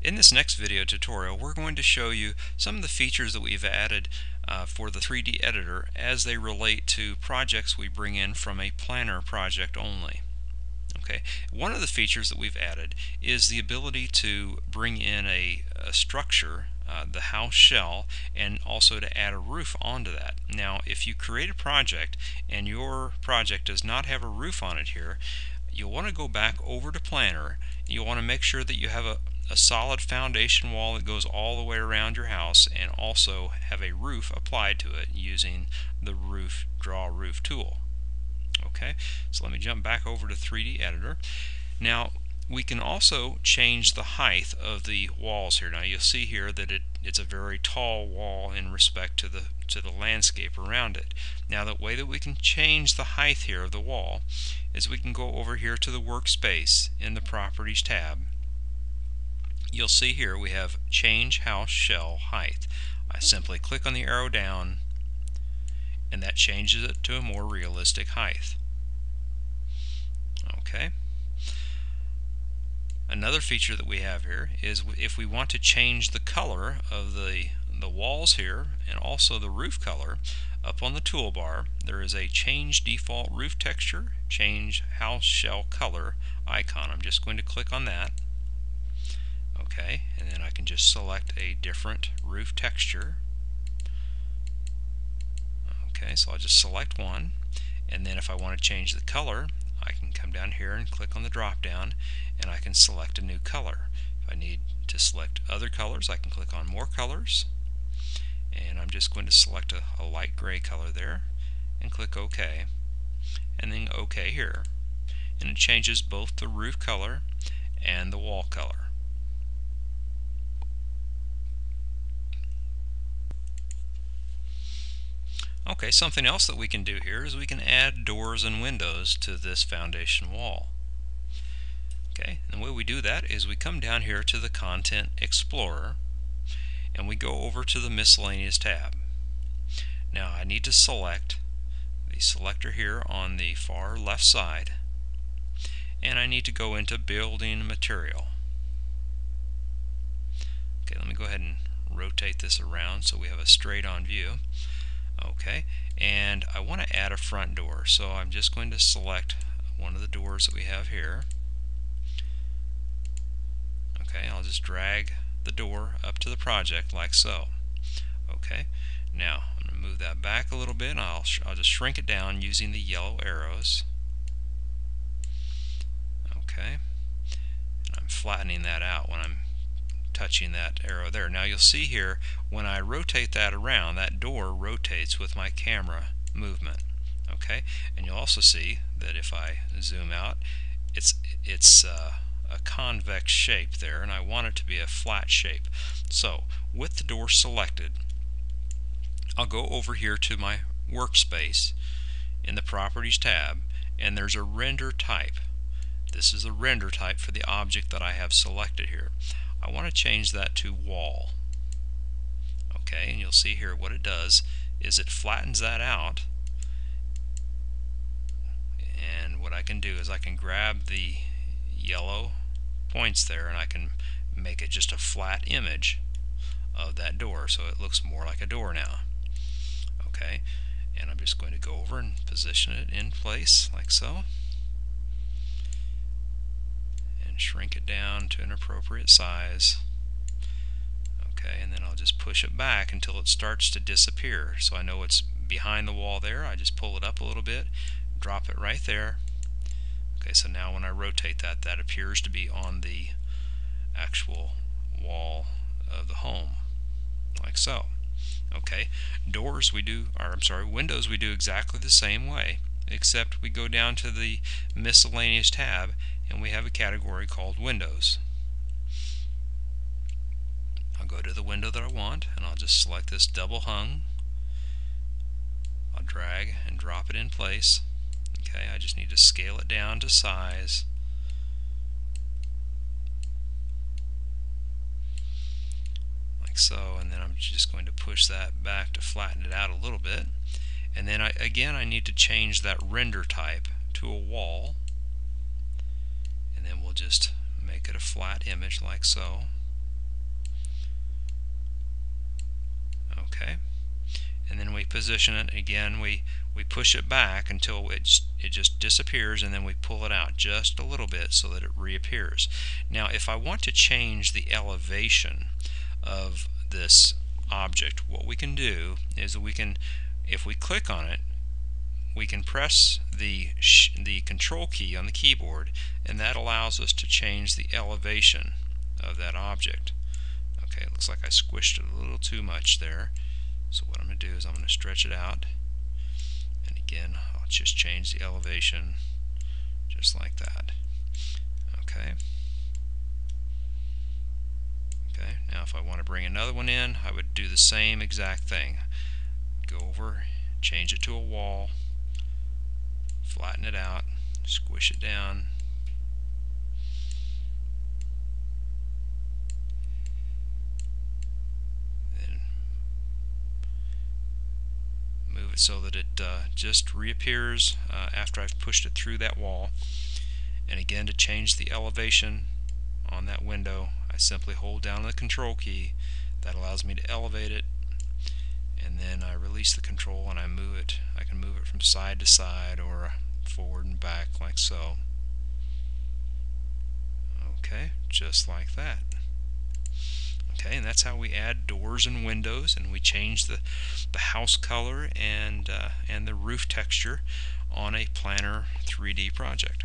In this next video tutorial we're going to show you some of the features that we've added uh, for the 3D editor as they relate to projects we bring in from a planner project only. Okay, One of the features that we've added is the ability to bring in a, a structure, uh, the house shell, and also to add a roof onto that. Now if you create a project and your project does not have a roof on it here, you'll want to go back over to Planner. You'll want to make sure that you have a, a solid foundation wall that goes all the way around your house and also have a roof applied to it using the roof draw roof tool. Okay so let me jump back over to 3d editor. Now we can also change the height of the walls here. Now you'll see here that it, it's a very tall wall in respect to the to the landscape around it. Now the way that we can change the height here of the wall is we can go over here to the workspace in the properties tab you'll see here we have change house shell height. I simply click on the arrow down and that changes it to a more realistic height. Okay. Another feature that we have here is if we want to change the color of the the walls here and also the roof color up on the toolbar there is a change default roof texture change house shell color icon I'm just going to click on that okay and then I can just select a different roof texture. Okay so I'll just select one and then if I want to change the color I can come down here and click on the drop down and I can select a new color. If I need to select other colors I can click on more colors and I'm just going to select a, a light gray color there and click OK and then OK here. And it changes both the roof color and the wall color Okay, something else that we can do here is we can add doors and windows to this foundation wall. Okay, and the way we do that is we come down here to the Content Explorer and we go over to the Miscellaneous tab. Now I need to select the selector here on the far left side and I need to go into Building Material. Okay, let me go ahead and rotate this around so we have a straight on view okay and I want to add a front door so I'm just going to select one of the doors that we have here. Okay I'll just drag the door up to the project like so. Okay now I'm going to move that back a little bit and I'll, I'll just shrink it down using the yellow arrows. Okay and I'm flattening that out when I'm touching that arrow there. Now you'll see here when I rotate that around that door rotates with my camera movement okay? And you'll also see that if I zoom out it's it's uh, a convex shape there and I want it to be a flat shape. So with the door selected I'll go over here to my workspace in the properties tab and there's a render type. This is the render type for the object that I have selected here I want to change that to wall. Okay, and you'll see here what it does is it flattens that out. And what I can do is I can grab the yellow points there and I can make it just a flat image of that door so it looks more like a door now. Okay and I'm just going to go over and position it in place like so shrink it down to an appropriate size. Okay, and then I'll just push it back until it starts to disappear. So I know it's behind the wall there. I just pull it up a little bit, drop it right there. Okay, so now when I rotate that, that appears to be on the actual wall of the home, like so. Okay, doors we do, or I'm sorry, windows we do exactly the same way, except we go down to the miscellaneous tab and we have a category called Windows. I'll go to the window that I want and I'll just select this double hung. I'll drag and drop it in place. Okay, I just need to scale it down to size. Like so, and then I'm just going to push that back to flatten it out a little bit. And then I, again I need to change that render type to a wall then we'll just make it a flat image like so. Okay. And then we position it again. We we push it back until it it just disappears, and then we pull it out just a little bit so that it reappears. Now, if I want to change the elevation of this object, what we can do is we can, if we click on it, we can press the, the control key on the keyboard and that allows us to change the elevation of that object. Okay, it looks like I squished it a little too much there. So what I'm going to do is I'm going to stretch it out and again I'll just change the elevation just like that. Okay. Okay, now if I want to bring another one in I would do the same exact thing. Go over, change it to a wall, flatten it out, squish it down. Then move it so that it uh, just reappears uh, after I've pushed it through that wall. And again, to change the elevation on that window, I simply hold down the control key. That allows me to elevate it and then I release the control and I move it. I can move it from side to side or forward and back like so. Okay, just like that. Okay, and that's how we add doors and windows, and we change the, the house color and, uh, and the roof texture on a Planner 3D project.